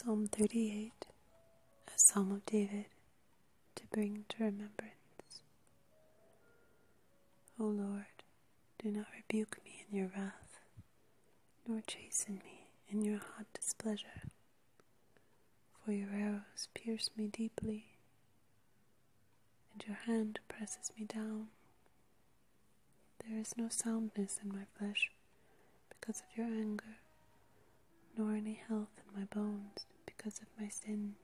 Psalm 38, a psalm of David to bring to remembrance. O Lord, do not rebuke me in your wrath, nor chasten me in your hot displeasure. For your arrows pierce me deeply, and your hand presses me down. There is no soundness in my flesh because of your anger nor any health in my bones because of my sin.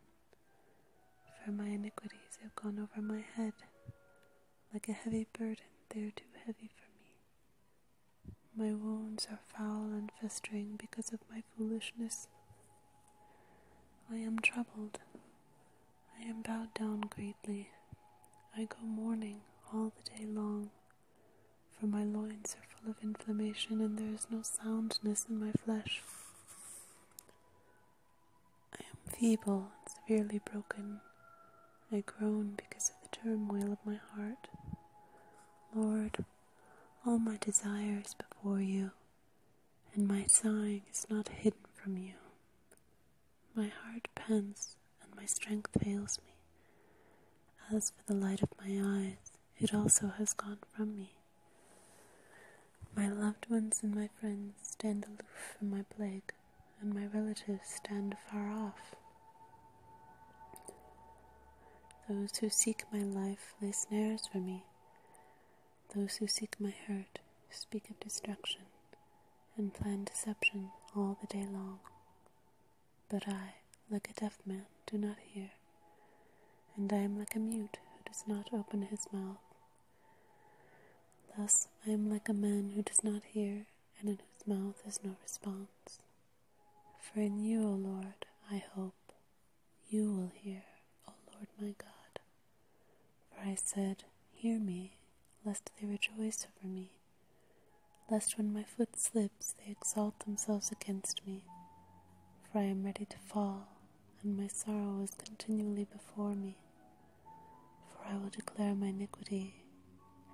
For my iniquities have gone over my head, like a heavy burden, they are too heavy for me. My wounds are foul and festering because of my foolishness. I am troubled. I am bowed down greatly. I go mourning all the day long, for my loins are full of inflammation, and there is no soundness in my flesh feeble and severely broken. I groan because of the turmoil of my heart. Lord, all my desire is before you, and my sighing is not hidden from you. My heart pants, and my strength fails me. As for the light of my eyes, it also has gone from me. My loved ones and my friends stand aloof from my plague, and my relatives stand far off. Those who seek my life lay snares for me. Those who seek my hurt speak of destruction and plan deception all the day long. But I, like a deaf man, do not hear, and I am like a mute who does not open his mouth. Thus I am like a man who does not hear, and in whose mouth is no response. For in you, O Lord, I hope, you will hear, O Lord my God. I said, Hear me, lest they rejoice over me, lest when my foot slips they exalt themselves against me. For I am ready to fall, and my sorrow is continually before me. For I will declare my iniquity,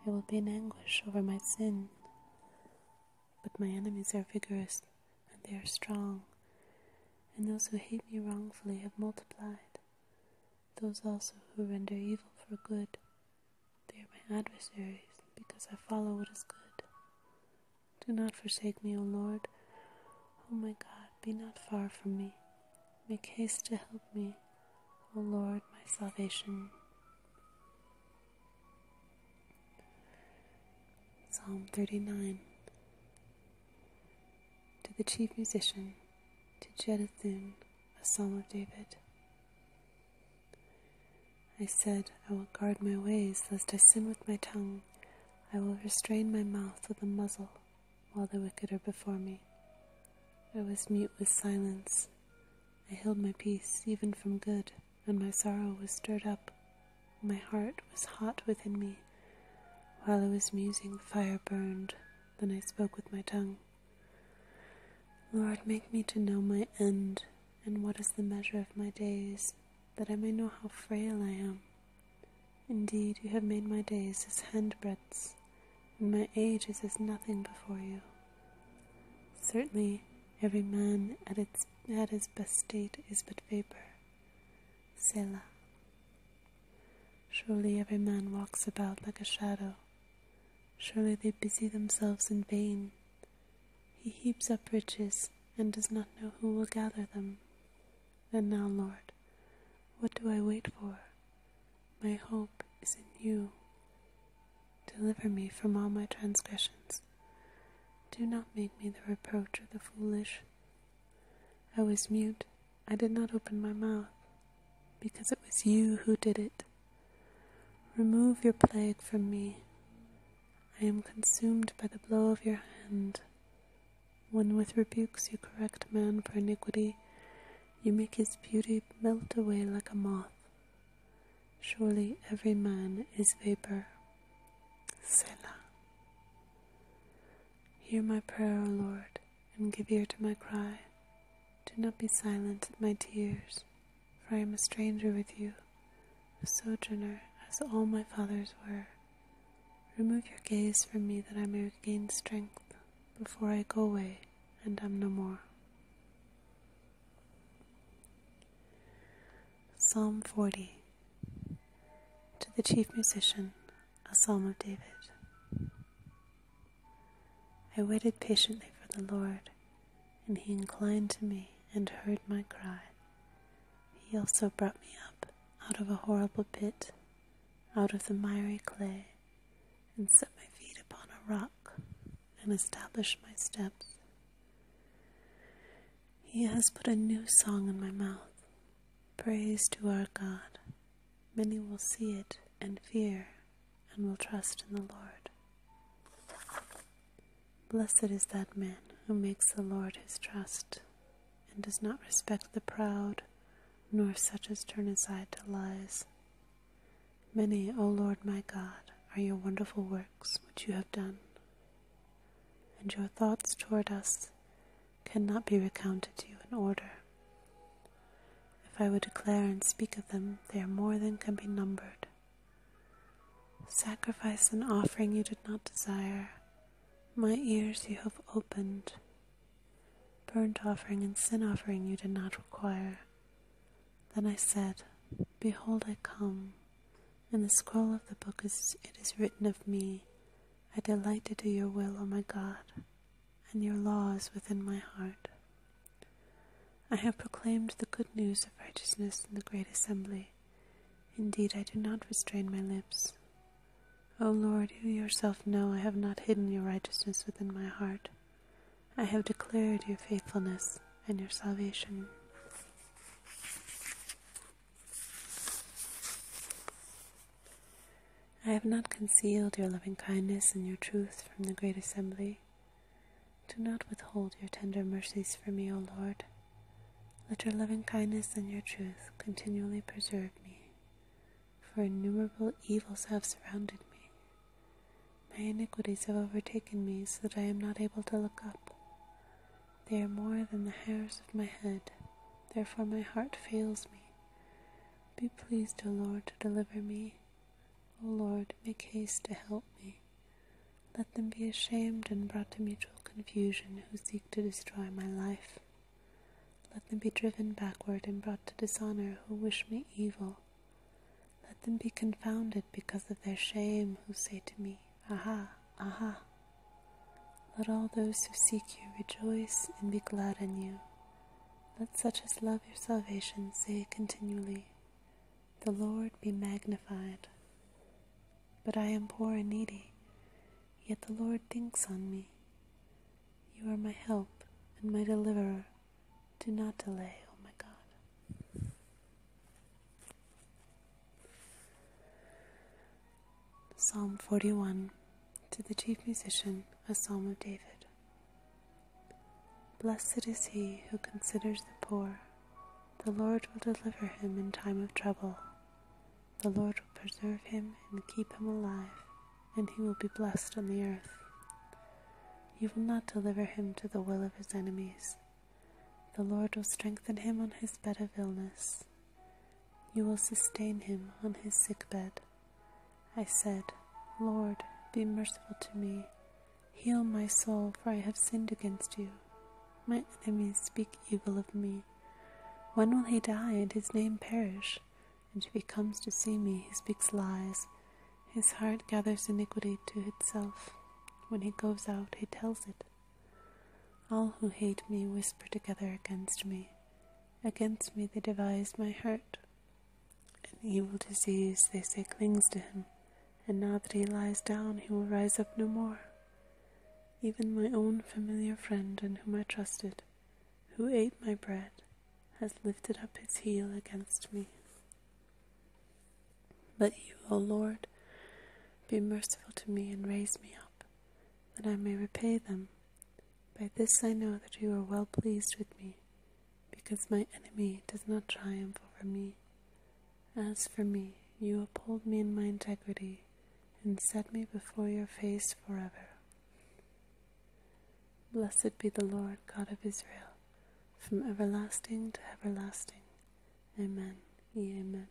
I will be in anguish over my sin. But my enemies are vigorous, and they are strong, and those who hate me wrongfully have multiplied those also who render evil for good. They are my adversaries, because I follow what is good. Do not forsake me, O Lord. O my God, be not far from me. Make haste to help me, O Lord, my salvation. Psalm 39 To the chief musician, to Jeduthun, a psalm of David. I said, I will guard my ways, lest I sin with my tongue. I will restrain my mouth with a muzzle, while the wicked are before me. I was mute with silence. I held my peace, even from good, and my sorrow was stirred up. My heart was hot within me. While I was musing, the fire burned. Then I spoke with my tongue. Lord, make me to know my end, and what is the measure of my days that I may know how frail I am. Indeed, you have made my days as handbreadths, and my age is as nothing before you. Certainly, every man at, its, at his best state is but vapor. Selah. Surely every man walks about like a shadow. Surely they busy themselves in vain. He heaps up riches and does not know who will gather them. And now, Lord, what do I wait for? My hope is in you. Deliver me from all my transgressions. Do not make me the reproach of the foolish. I was mute, I did not open my mouth, because it was you who did it. Remove your plague from me. I am consumed by the blow of your hand. When with rebukes you correct man for iniquity, you make his beauty melt away like a moth. Surely every man is vapor. Selah. Hear my prayer, O Lord, and give ear to my cry. Do not be silent at my tears, for I am a stranger with you, a sojourner as all my fathers were. Remove your gaze from me that I may regain strength before I go away and am no more. Psalm 40 To the Chief Musician, a Psalm of David. I waited patiently for the Lord, and he inclined to me and heard my cry. He also brought me up out of a horrible pit, out of the miry clay, and set my feet upon a rock, and established my steps. He has put a new song in my mouth Praise to our God. Many will see it and fear and will trust in the Lord. Blessed is that man who makes the Lord his trust and does not respect the proud, nor such as turn aside to lies. Many, O Lord my God, are your wonderful works which you have done, and your thoughts toward us cannot be recounted to you in order. I would declare and speak of them, they are more than can be numbered. Sacrifice and offering you did not desire, my ears you have opened. Burnt offering and sin offering you did not require. Then I said, Behold, I come. In the scroll of the book is, it is written of me, I delight to do your will, O my God, and your law is within my heart. I have proclaimed the good news of righteousness in the great assembly. Indeed, I do not restrain my lips. O Lord, you yourself know I have not hidden your righteousness within my heart. I have declared your faithfulness and your salvation. I have not concealed your loving kindness and your truth from the great assembly. Do not withhold your tender mercies from me, O Lord. Let your loving kindness and your truth continually preserve me, for innumerable evils have surrounded me. My iniquities have overtaken me so that I am not able to look up. They are more than the hairs of my head, therefore my heart fails me. Be pleased, O Lord, to deliver me. O Lord, make haste to help me. Let them be ashamed and brought to mutual confusion who seek to destroy my life. Let them be driven backward and brought to dishonor who wish me evil. Let them be confounded because of their shame who say to me, Aha, aha. Let all those who seek you rejoice and be glad in you. Let such as love your salvation say continually, The Lord be magnified. But I am poor and needy, yet the Lord thinks on me. You are my help and my deliverer. Do not delay, oh my God. Psalm 41 To the Chief Musician, a Psalm of David. Blessed is he who considers the poor. The Lord will deliver him in time of trouble. The Lord will preserve him and keep him alive, and he will be blessed on the earth. You will not deliver him to the will of his enemies the Lord will strengthen him on his bed of illness. You will sustain him on his sick bed. I said, Lord, be merciful to me. Heal my soul, for I have sinned against you. My enemies speak evil of me. When will he die and his name perish? And if he comes to see me, he speaks lies. His heart gathers iniquity to itself. When he goes out, he tells it. All who hate me whisper together against me. Against me they devise my hurt. An evil disease, they say, clings to him, and now that he lies down, he will rise up no more. Even my own familiar friend in whom I trusted, who ate my bread, has lifted up his heel against me. But you, O Lord, be merciful to me and raise me up, that I may repay them by this I know that you are well pleased with me, because my enemy does not triumph over me. As for me, you uphold me in my integrity and set me before your face forever. Blessed be the Lord God of Israel, from everlasting to everlasting. Amen. Ye Amen.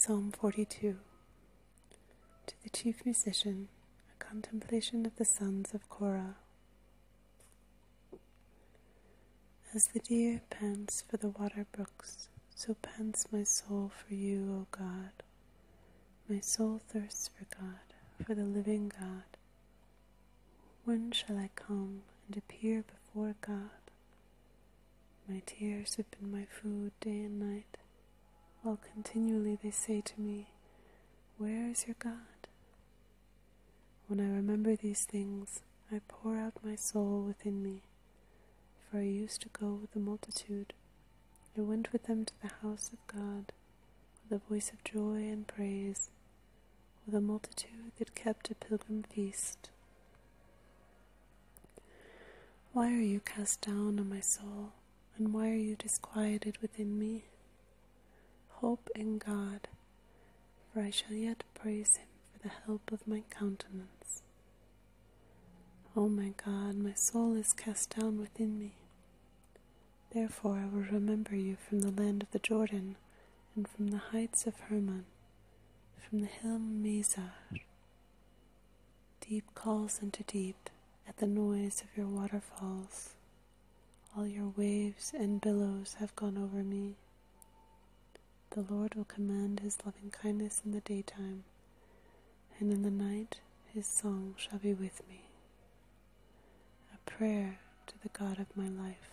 Psalm 42 To the chief musician, a contemplation of the sons of Korah. As the deer pants for the water brooks, so pants my soul for you, O God. My soul thirsts for God, for the living God. When shall I come and appear before God? My tears have been my food day and night, while continually they say to me, Where is your God? When I remember these things, I pour out my soul within me for I used to go with the multitude. I went with them to the house of God with a voice of joy and praise, with a multitude that kept a pilgrim feast. Why are you cast down, O my soul, and why are you disquieted within me? Hope in God, for I shall yet praise him for the help of my countenance. O my God, my soul is cast down within me. Therefore I will remember you from the land of the Jordan, and from the heights of Hermon, from the hill Mizar. Deep calls unto deep at the noise of your waterfalls. All your waves and billows have gone over me. The Lord will command his loving kindness in the daytime, and in the night his song shall be with me a prayer to the God of my life.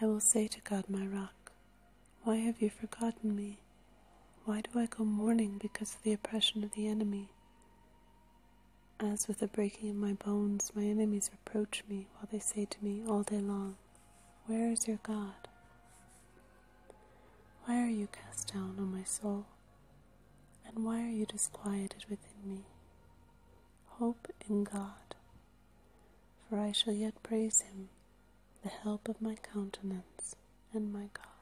I will say to God, my rock, Why have you forgotten me? Why do I go mourning because of the oppression of the enemy? As with the breaking of my bones, my enemies reproach me while they say to me all day long, Where is your God? Why are you cast down, O my soul? And why are you disquieted within me? hope in God, for I shall yet praise him, the help of my countenance and my God.